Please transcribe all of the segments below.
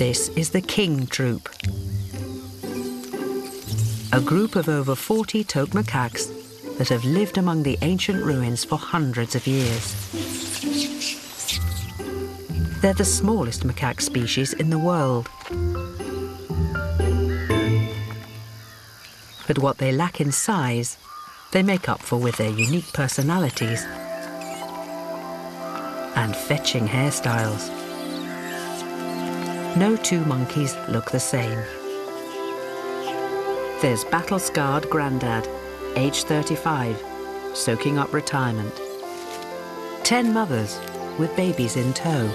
This is the King Troop, a group of over 40 toque macaques that have lived among the ancient ruins for hundreds of years. They're the smallest macaque species in the world. But what they lack in size, they make up for with their unique personalities and fetching hairstyles. No two monkeys look the same. There's battle-scarred Grandad, age 35, soaking up retirement. Ten mothers with babies in tow.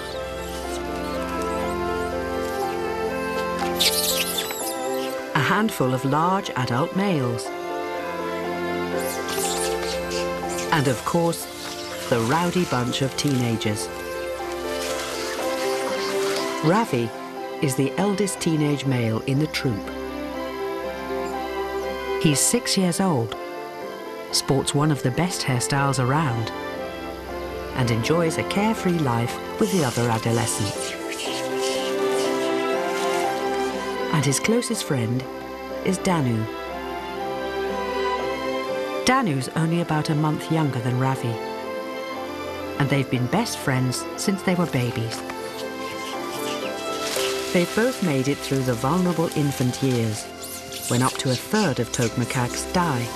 A handful of large adult males. And of course, the rowdy bunch of teenagers. Ravi is the eldest teenage male in the troop. He's six years old, sports one of the best hairstyles around, and enjoys a carefree life with the other adolescents. And his closest friend is Danu. Danu's only about a month younger than Ravi, and they've been best friends since they were babies. They've both made it through the vulnerable infant years when up to a third of toque macaques die.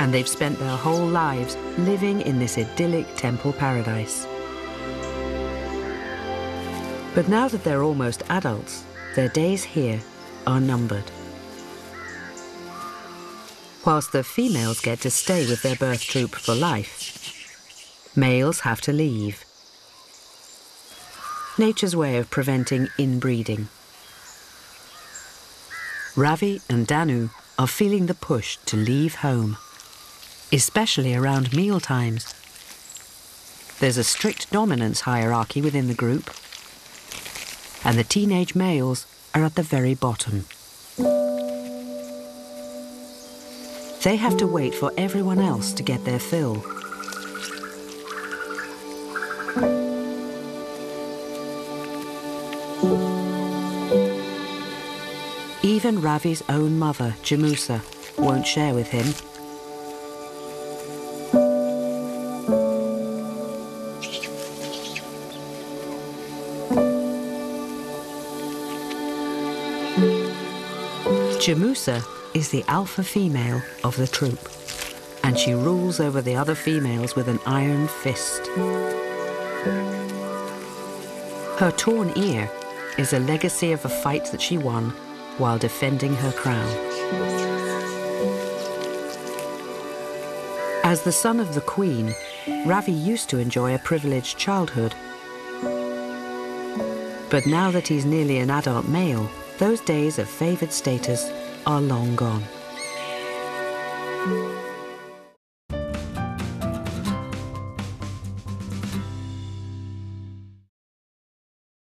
And they've spent their whole lives living in this idyllic temple paradise. But now that they're almost adults, their days here are numbered. Whilst the females get to stay with their birth troop for life, males have to leave. Nature's way of preventing inbreeding. Ravi and Danu are feeling the push to leave home, especially around meal times. There's a strict dominance hierarchy within the group, and the teenage males are at the very bottom. They have to wait for everyone else to get their fill. Even Ravi's own mother, Jimussa, won't share with him. Jimussa is the alpha female of the troop, and she rules over the other females with an iron fist. Her torn ear is a legacy of a fight that she won while defending her crown. As the son of the queen, Ravi used to enjoy a privileged childhood. But now that he's nearly an adult male, those days of favoured status are long gone.